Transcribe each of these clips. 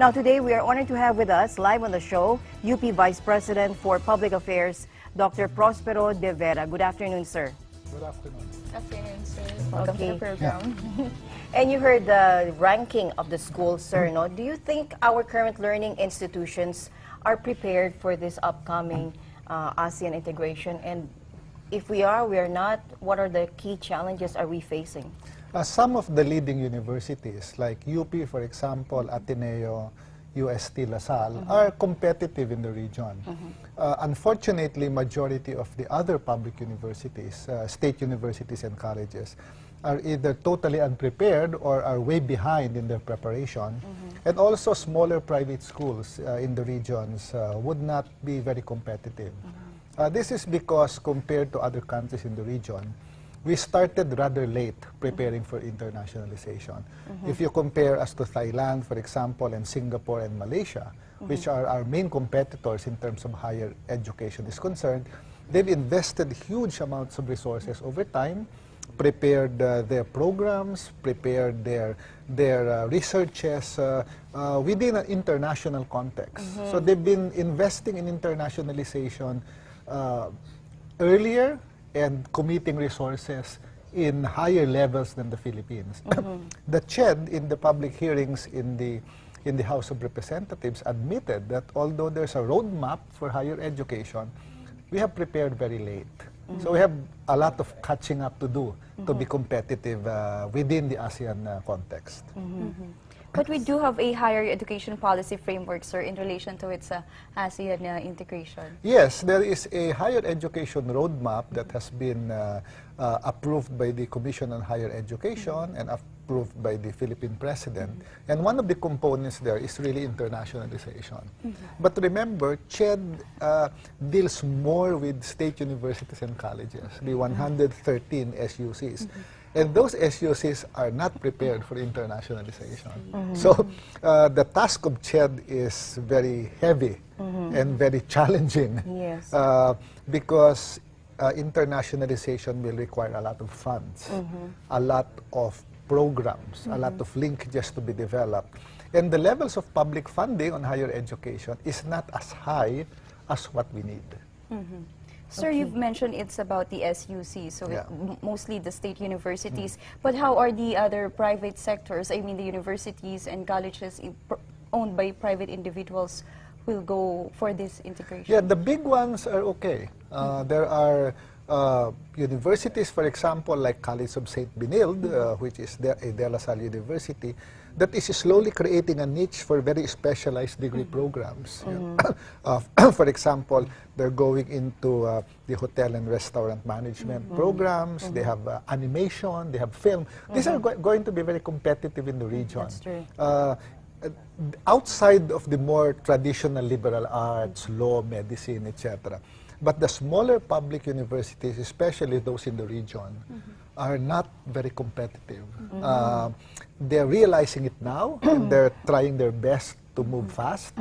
Now, today we are honored to have with us live on the show UP Vice President for Public Affairs, Dr. Prospero De Vera. Good afternoon, sir. Good afternoon. Afternoon, sir. Welcome Okay. to the program. And you heard the ranking of the schools, sir. No? Do you think our current learning institutions are prepared for this upcoming uh, ASEAN integration? And if we are, we are not, what are the key challenges are we facing? Uh, some of the leading universities, like UP, for example, Ateneo, UST LaSalle, are competitive in the region. Uh, unfortunately, majority of the other public universities, uh, state universities and colleges, are either totally unprepared or are way behind in their preparation. And also smaller private schools uh, in the regions uh, would not be very competitive. Uh, this is because compared to other countries in the region, we started rather late preparing for internationalization. If you compare us to Thailand, for example, and Singapore and Malaysia, which are our main competitors in terms of higher education is concerned, they've invested huge amounts of resources over time, prepared uh, their programs, prepared their their uh, researches uh, uh, within an international context. So they've been investing in internationalization uh, earlier and committing resources in higher levels than the Philippines. the CHED in the public hearings in the in the House of Representatives admitted that although there's a roadmap for higher education, we have prepared very late. So we have a lot of catching up to do to be competitive uh, within the ASEAN uh, context. But we do have a higher education policy framework, sir, in relation to its uh, ASEAN uh, integration. Yes, there is a higher education roadmap that has been uh, uh, approved by the Commission on Higher Education and approved by the Philippine President. And one of the components there is really internationalization. But remember, CHED uh, deals more with state universities and colleges, the 113 SUCs. And those SUCs are not prepared for internationalization. So uh, the task of CHED is very heavy and very challenging. Yes. Uh, because uh, internationalization will require a lot of funds, a lot of programs, a lot of linkages to be developed. And the levels of public funding on higher education is not as high as what we need. Sir, you've mentioned it's about the SUC, so Yeah. mostly the state universities. But how are the other private sectors, I mean the universities and colleges owned by private individuals will go for this integration? Yeah, the big ones are okay. Uh, there are uh, universities, for example, like College of St. Benilde, uh, which is de- De La Salle University, that is slowly creating a niche for very specialized degree programs. Yeah. Uh, for example, they're going into uh, the hotel and restaurant management programs. They have uh, animation, they have film. These are go- going to be very competitive in the region. That's true. Uh, uh, outside of the more traditional liberal arts, law, medicine, etc. But the smaller public universities, especially those in the region, are not very competitive. Uh, they're realizing it now, and they're trying their best to move fast.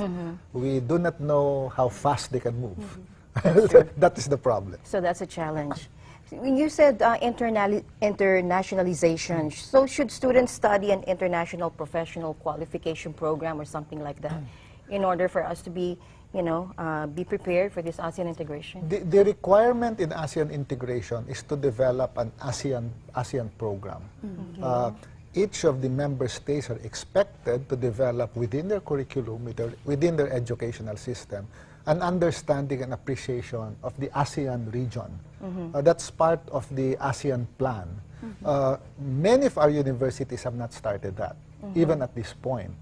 We do not know how fast they can move. that is the problem. So that's a challenge. You said uh, internationalization. So should students study an international professional qualification program or something like that in order for us to be, you know, uh, be prepared for this ASEAN integration? The, the requirement in ASEAN integration is to develop an ASEAN, ASEAN program. Uh, each of the member states are expected to develop within their curriculum, within their educational system, an understanding and appreciation of the ASEAN region. Uh, that's part of the ASEAN plan. Uh, many of our universities have not started that, even at this point.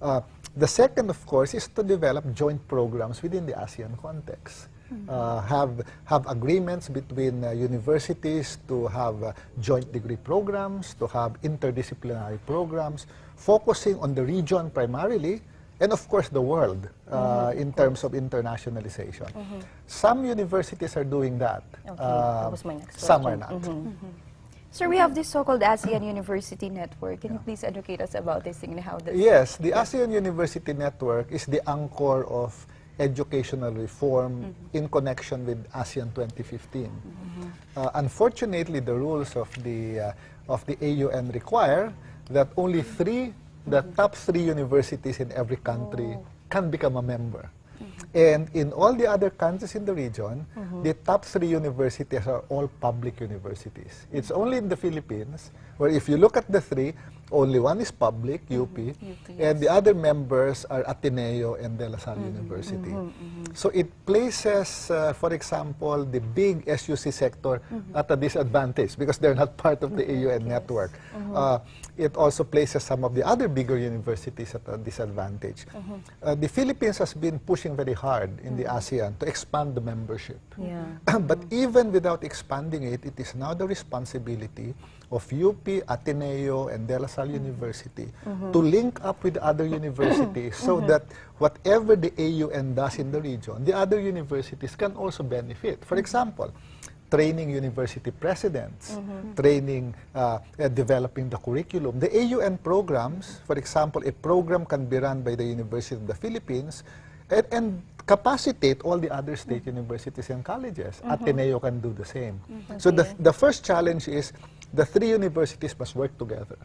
Uh, the second, of course, is to develop joint programs within the ASEAN context. Uh, have have agreements between uh, universities to have uh, joint degree programs, to have interdisciplinary programs, focusing on the region primarily, and of course the world uh, in terms of internationalization. Some universities are doing that. Okay, Uh, some are not. Sir, we have this so-called ASEAN University Network. Can you please educate us about this thing and how this... Yes, the ASEAN University Network is the anchor of educational reform in connection with ASEAN 2015. Uh, unfortunately, the rules of the, uh, of the AUN require that only three the top three universities in every country can become a member. And in all the other countries in the region, mm-hmm. the top three universities are all public universities. It's only in the Philippines where if you look at the three, only one is public, mm-hmm. UP, and the other members are Ateneo and De La Salle mm-hmm, University. Mm-hmm, so it places, uh, for example, the big SUC sector at a disadvantage because they're not part of the AUN network. Uh, it also places some of the other bigger universities at a disadvantage. Uh, the Philippines has been pushing very hard in the ASEAN to expand the membership. Yeah. but even without expanding it, it is now the responsibility of UP, Ateneo, and De La Salle University to link up with other universities so that whatever the AUN does in the region, the other universities can also benefit. For example, training university presidents, training, uh, uh, developing the curriculum. The AUN programs, for example, a program can be run by the University of the Philippines and, and capacitate all the other state universities and colleges. Ateneo can do the same. So the, the first challenge is the three universities must work together.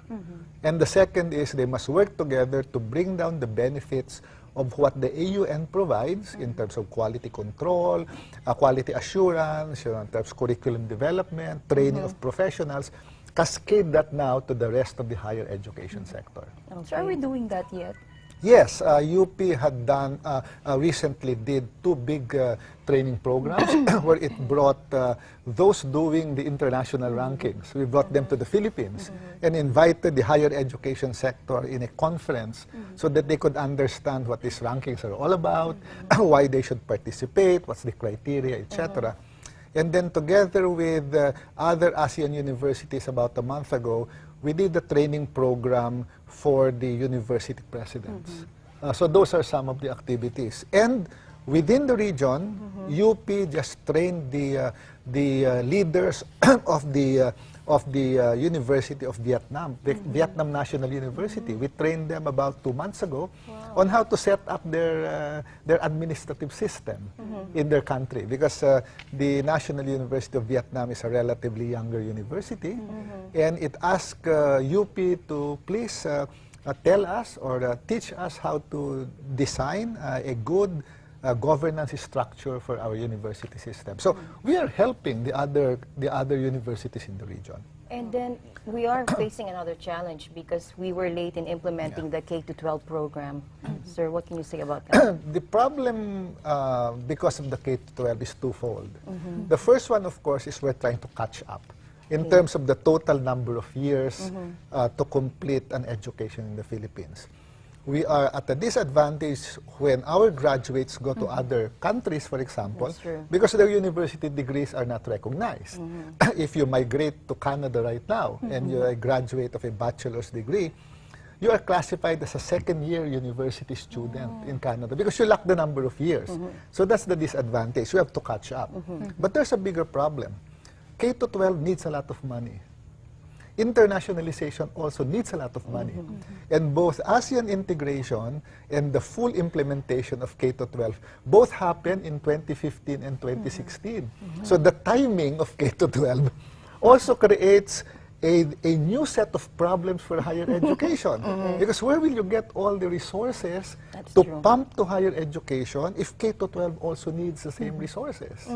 And the second is they must work together to bring down the benefits of what the AUN provides in terms of quality control, uh, quality assurance, you know, in terms of curriculum development, training of professionals, cascade that now to the rest of the higher education sector. So are we doing that yet? Yes, uh, UP had done, uh, uh, recently did two big uh, training programs where it brought uh, those doing the international rankings. We brought them to the Philippines and invited the higher education sector in a conference so that they could understand what these rankings are all about, why they should participate, what's the criteria, etc. And then together with uh, other ASEAN universities about a month ago, we did a training program for the university presidents. Uh, so those are some of the activities. And within the region, UP just trained the, uh, the uh, leaders of the, uh, of the uh, University of Vietnam, the Vietnam National University. We trained them about two months ago on how to set up their, uh, their administrative system in their country because uh, the National University of Vietnam is a relatively younger university and it asked uh, UP to please uh, uh, tell us or uh, teach us how to design uh, a good uh, governance structure for our university system. So we are helping the other, the other universities in the region. And then we are facing another challenge because we were late in implementing the K to 12 program. Sir, what can you say about that? the problem uh, because of the K-12 is twofold. The first one, of course, is we're trying to catch up in terms of the total number of years uh, to complete an education in the Philippines. We are at a disadvantage when our graduates go to other countries, for example, because their university degrees are not recognized. if you migrate to Canada right now and you're a graduate of a bachelor's degree, you are classified as a second year university student in Canada because you lack the number of years. So that's the disadvantage. You have to catch up. But there's a bigger problem. K to 12 needs a lot of money. Internationalization also needs a lot of money. And both ASEAN integration and the full implementation of K to 12 both happen in 2015 and 2016. So the timing of K to 12 also creates a, a new set of problems for higher education. Because where will you get all the resources That's to true. pump to higher education if K to 12 also needs the same resources?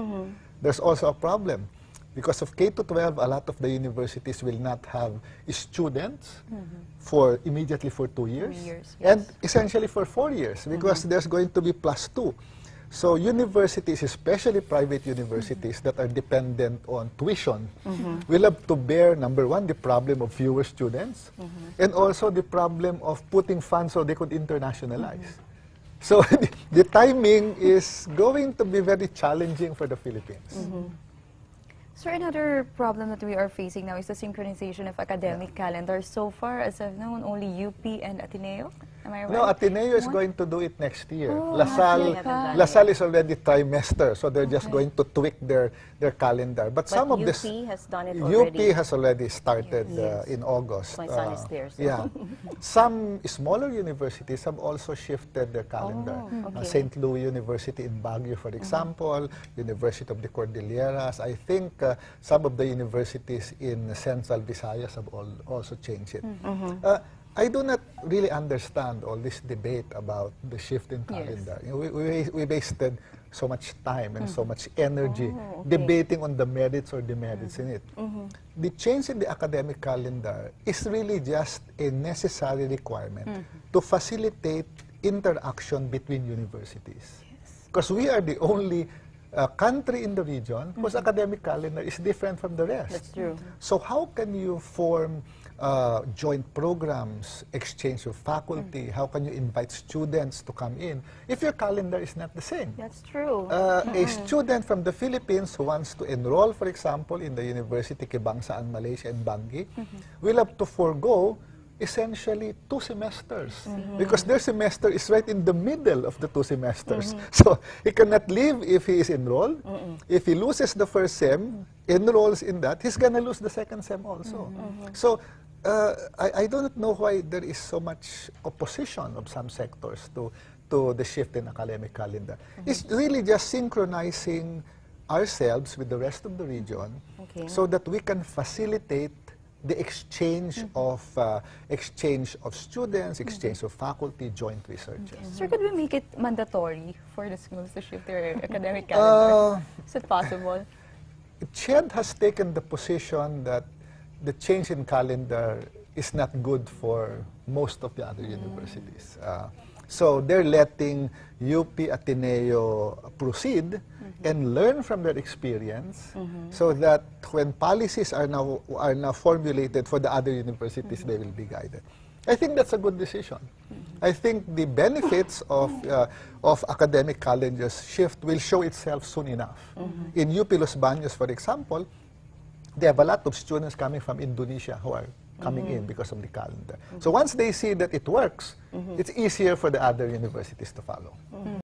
There's also a problem. Because of K to 12, a lot of the universities will not have students mm-hmm. for immediately for two years, years, and essentially for four years mm-hmm. because there's going to be plus two. So universities, especially private universities mm-hmm. that are dependent on tuition, will have to bear number one the problem of fewer students, and also the problem of putting funds so they could internationalize. So the timing is going to be very challenging for the Philippines. Sir, another problem that we are facing now is the synchronization of academic calendars. So far, as I've known, only UP and Ateneo. Am I right? No, Ateneo is going to do it next year. Oh, La not Salle, yet. Haven't done La it. Salle is already trimester, so they're just going to tweak their, their calendar. But, But some of UP this has done it UP already. has already started uh, Yes. in August. My son is there, so. Yeah. some smaller universities have also shifted their calendar. Oh, Uh, okay. St. Louis University in Baguio, for example, University of the Cordilleras. I think uh, some of the universities in Central Visayas have all, also changed it. Mm-hmm. Uh, I do not really understand all this debate about the shift in calendar. You know, we, we, we wasted so much time and so mm-hmm. much energy Oh, okay. debating on the merits or demerits mm-hmm. in it. Mm-hmm. The change in the academic calendar is really just a necessary requirement to facilitate interaction between universities. Because we are the only uh, country in the region whose academic calendar is different from the rest. That's true. So how can you form uh, joint programs, exchange of faculty? How can you invite students to come in if your calendar is not the same? That's true. Uh, a student from the Philippines who wants to enroll, for example, in the University Kebangsaan Malaysia in Bangi, will have to forego essentially two semesters because their semester is right in the middle of the two semesters. So he cannot leave if he is enrolled. If he loses the first sem, enrolls in that, he's gonna lose the second sem also. So uh, I, I don't know why there is so much opposition of some sectors to to the shift in academic calendar. It's really just synchronizing ourselves with the rest of the region Okay. so that we can facilitate the exchange of uh, exchange of students, exchange of faculty, joint researches. Sir, could we make it mandatory for the schools to shift their academic calendar? Uh, Is it possible? CHED has taken the position that the change in calendar is not good for most of the other mm. universities. Uh, so they're letting UP Ateneo proceed mm-hmm. and learn from their experience mm-hmm. so that when policies are now, are now formulated for the other universities, they will be mm-hmm. guided. I think that's a good decision. I think the benefits of, uh, of academic calendars shift will show itself soon enough. In UP Los Baños, for example, they have a lot of students coming from Indonesia who are coming in mm-hmm. because of the calendar. So mm-hmm. once they see that it works, mm-hmm. it's easier for the other universities to follow.